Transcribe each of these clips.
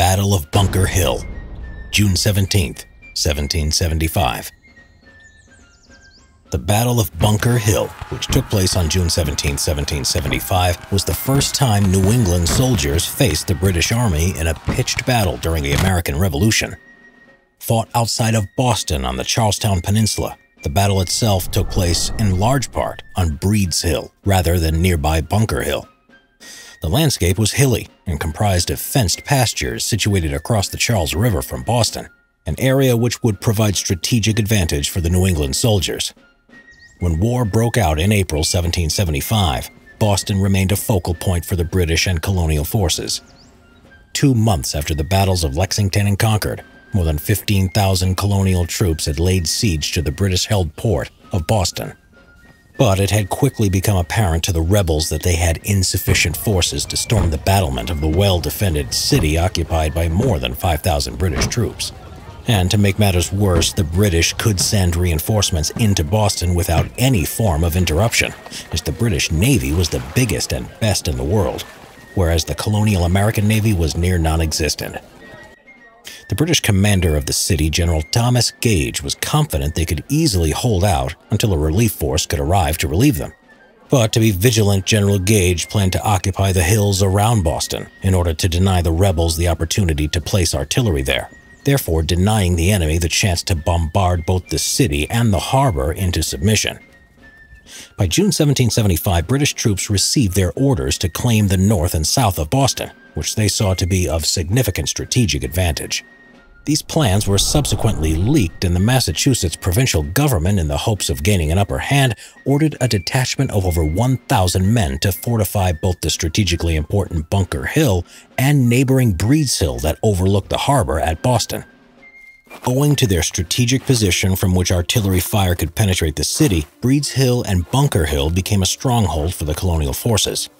Battle of Bunker Hill, June 17, 1775. The Battle of Bunker Hill, which took place on June 17, 1775, was the first time New England soldiers faced the British Army in a pitched battle during the American Revolution. Fought outside of Boston on the Charlestown Peninsula, the battle itself took place in large part on Breed's Hill rather than nearby Bunker Hill. The landscape was hilly and comprised of fenced pastures situated across the Charles River from Boston, an area which would provide strategic advantage for the New England soldiers. When war broke out in April 1775, Boston remained a focal point for the British and colonial forces. Two months after the battles of Lexington and Concord, more than 15,000 colonial troops had laid siege to the British-held port of Boston. But it had quickly become apparent to the rebels that they had insufficient forces to storm the battlement of the well-defended city occupied by more than 5,000 British troops. And to make matters worse, the British could send reinforcements into Boston without any form of interruption, as the British Navy was the biggest and best in the world, whereas the colonial American Navy was near non-existent. The British commander of the city, General Thomas Gage, was confident they could easily hold out until a relief force could arrive to relieve them. But to be vigilant, General Gage planned to occupy the hills around Boston in order to deny the rebels the opportunity to place artillery there therefore denying the enemy the chance to bombard both the city and the harbor into submission. By June 1775, British troops received their orders to claim the north and south of Boston, which they saw to be of significant strategic advantage. These plans were subsequently leaked, and the Massachusetts provincial government, in the hopes of gaining an upper hand, ordered a detachment of over 1,000 men to fortify both the strategically important Bunker Hill and neighboring Breed's Hill that overlooked the harbor at Boston. Owing to their strategic position from which artillery fire could penetrate the city, Breed's Hill and Bunker Hill became a stronghold for the colonial forces.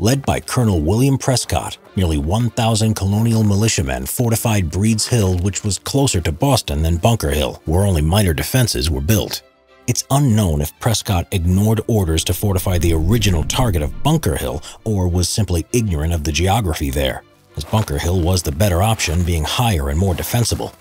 Led by Colonel William Prescott, nearly 1,000 colonial militiamen fortified Breed's Hill, which was closer to Boston than Bunker Hill, where only minor defenses were built. It's unknown if Prescott ignored orders to fortify the original target of Bunker Hill or was simply ignorant of the geography there, as Bunker Hill was the better option, being higher and more defensible.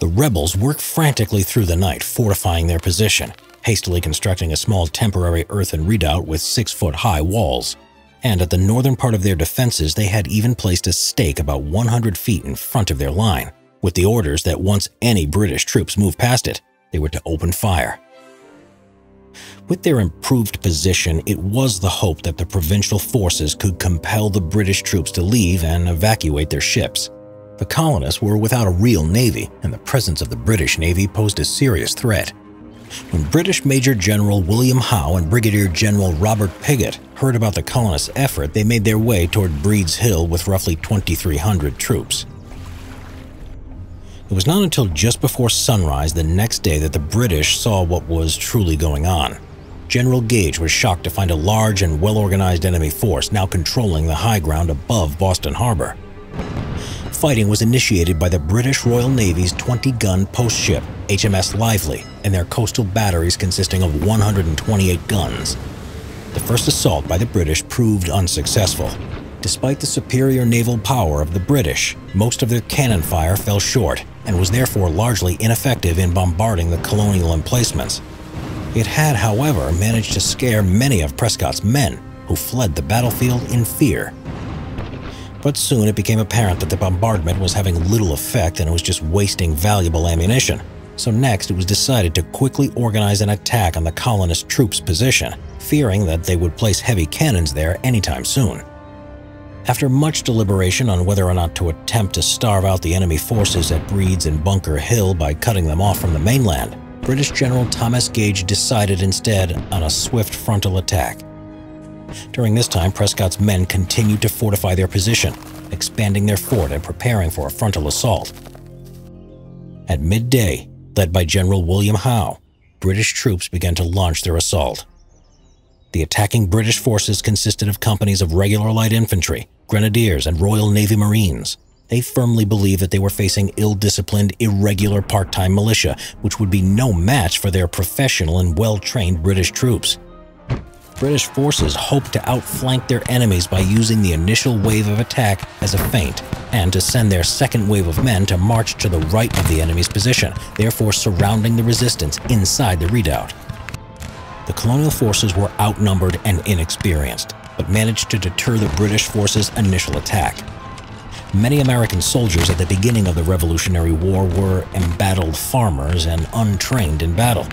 The rebels worked frantically through the night, fortifying their position, hastily constructing a small temporary earthen redoubt with six-foot-high walls and at the northern part of their defenses they had even placed a stake about 100 feet in front of their line, with the orders that once any British troops moved past it, they were to open fire. With their improved position, it was the hope that the provincial forces could compel the British troops to leave and evacuate their ships. The colonists were without a real navy, and the presence of the British Navy posed a serious threat. When British Major General William Howe and Brigadier General Robert Pigott heard about the colonists' effort, they made their way toward Breed's Hill with roughly 2,300 troops. It was not until just before sunrise the next day that the British saw what was truly going on. General Gage was shocked to find a large and well-organized enemy force now controlling the high ground above Boston Harbor fighting was initiated by the British Royal Navy's 20-gun post ship, HMS Lively, and their coastal batteries consisting of 128 guns. The first assault by the British proved unsuccessful. Despite the superior naval power of the British, most of their cannon fire fell short and was therefore largely ineffective in bombarding the colonial emplacements. It had, however, managed to scare many of Prescott's men, who fled the battlefield in fear but soon it became apparent that the bombardment was having little effect and it was just wasting valuable ammunition. So next it was decided to quickly organize an attack on the colonist troops' position, fearing that they would place heavy cannons there anytime soon. After much deliberation on whether or not to attempt to starve out the enemy forces at Breed's and Bunker Hill by cutting them off from the mainland, British General Thomas Gage decided instead on a swift frontal attack. During this time, Prescott's men continued to fortify their position, expanding their fort and preparing for a frontal assault. At midday, led by General William Howe, British troops began to launch their assault. The attacking British forces consisted of companies of regular light infantry, grenadiers, and Royal Navy Marines. They firmly believed that they were facing ill-disciplined, irregular part-time militia, which would be no match for their professional and well-trained British troops. British forces hoped to outflank their enemies by using the initial wave of attack as a feint, and to send their second wave of men to march to the right of the enemy's position, therefore surrounding the resistance inside the redoubt. The colonial forces were outnumbered and inexperienced, but managed to deter the British forces' initial attack. Many American soldiers at the beginning of the Revolutionary War were embattled farmers and untrained in battle.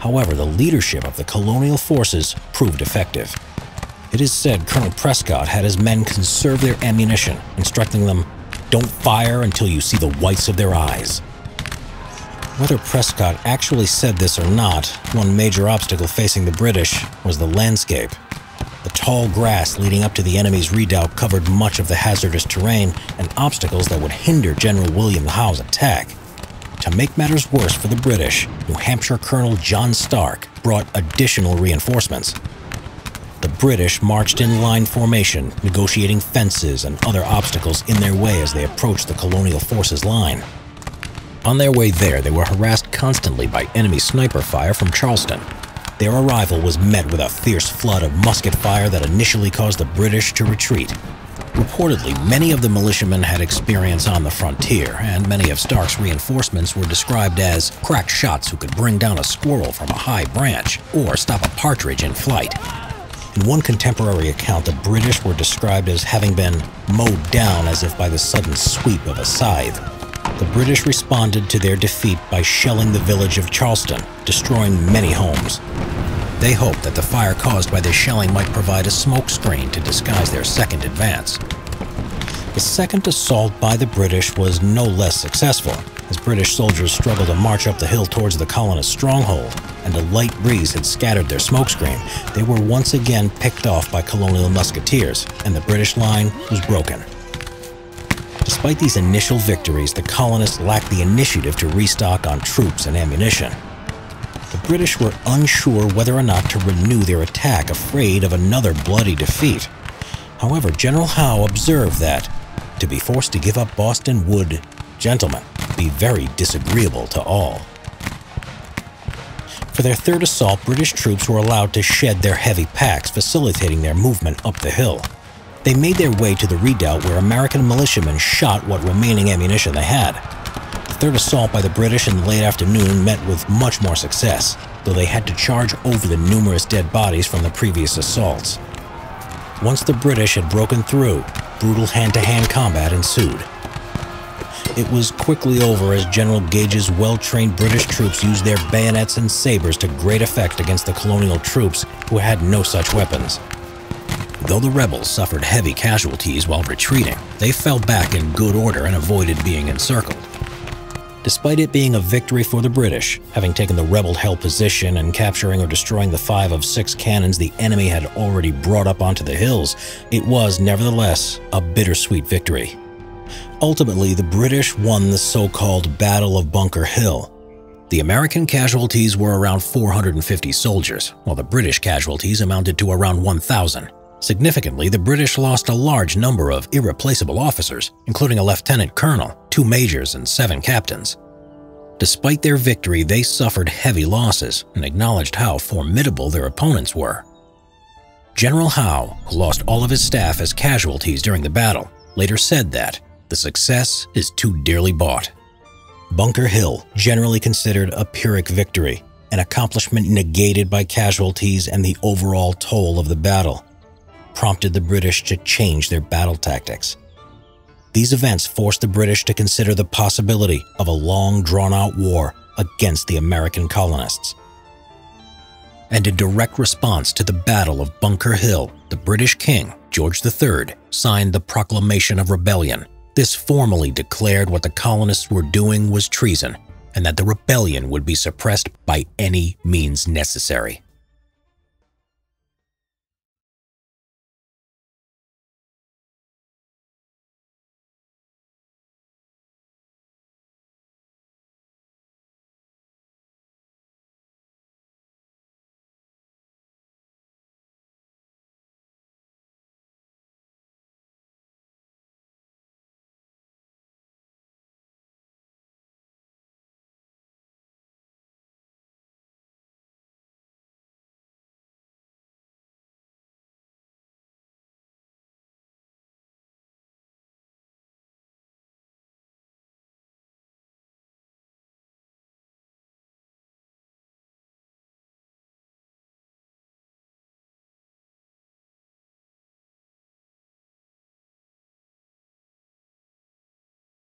However, the leadership of the colonial forces proved effective. It is said Colonel Prescott had his men conserve their ammunition, instructing them, don't fire until you see the whites of their eyes. Whether Prescott actually said this or not, one major obstacle facing the British was the landscape. The tall grass leading up to the enemy's redoubt covered much of the hazardous terrain and obstacles that would hinder General William Howe's attack. To make matters worse for the British, New Hampshire Colonel John Stark brought additional reinforcements. The British marched in line formation, negotiating fences and other obstacles in their way as they approached the colonial forces line. On their way there, they were harassed constantly by enemy sniper fire from Charlestown. Their arrival was met with a fierce flood of musket fire that initially caused the British to retreat, Reportedly, many of the militiamen had experience on the frontier, and many of Stark's reinforcements were described as crack shots who could bring down a squirrel from a high branch or stop a partridge in flight. In one contemporary account, the British were described as having been mowed down as if by the sudden sweep of a scythe. The British responded to their defeat by shelling the village of Charlestown, destroying many homes. They hoped that the fire caused by this shelling might provide a smokescreen to disguise their second advance. The second assault by the British was no less successful, as British soldiers struggled to march up the hill towards the colonists' stronghold, and a light breeze had scattered their smokescreen. They were once again picked off by colonial musketeers, and the British line was broken. Despite these initial victories, the colonists lacked the initiative to restock on troops and ammunition British were unsure whether or not to renew their attack, afraid of another bloody defeat. However, General Howe observed that to be forced to give up Boston would, gentlemen, be very disagreeable to all. For their third assault, British troops were allowed to shed their heavy packs, facilitating their movement up the hill. They made their way to the redoubt where American militiamen shot what remaining ammunition they had third assault by the British in the late afternoon met with much more success, though they had to charge over the numerous dead bodies from the previous assaults. Once the British had broken through, brutal hand-to-hand -hand combat ensued. It was quickly over as General Gage's well-trained British troops used their bayonets and sabers to great effect against the colonial troops who had no such weapons. Though the rebels suffered heavy casualties while retreating, they fell back in good order and avoided being encircled. Despite it being a victory for the British, having taken the rebel-held position and capturing or destroying the five of six cannons the enemy had already brought up onto the hills, it was nevertheless a bittersweet victory. Ultimately, the British won the so-called Battle of Bunker Hill. The American casualties were around 450 soldiers, while the British casualties amounted to around 1,000. Significantly, the British lost a large number of irreplaceable officers, including a lieutenant colonel, two majors, and seven captains. Despite their victory, they suffered heavy losses and acknowledged how formidable their opponents were. General Howe, who lost all of his staff as casualties during the battle, later said that the success is too dearly bought. Bunker Hill, generally considered a Pyrrhic victory, an accomplishment negated by casualties and the overall toll of the battle prompted the British to change their battle tactics. These events forced the British to consider the possibility of a long drawn-out war against the American colonists. And in direct response to the Battle of Bunker Hill, the British King, George III, signed the Proclamation of Rebellion. This formally declared what the colonists were doing was treason, and that the rebellion would be suppressed by any means necessary.